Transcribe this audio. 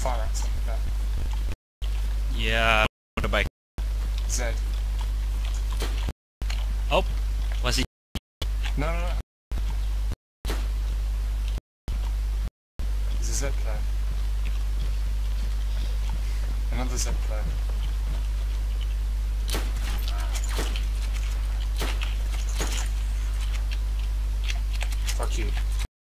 fire at something there. Yeah, motorbike. Z. Oh, was he? No, no, no. There's a Z player. Another Z player. Fuck you.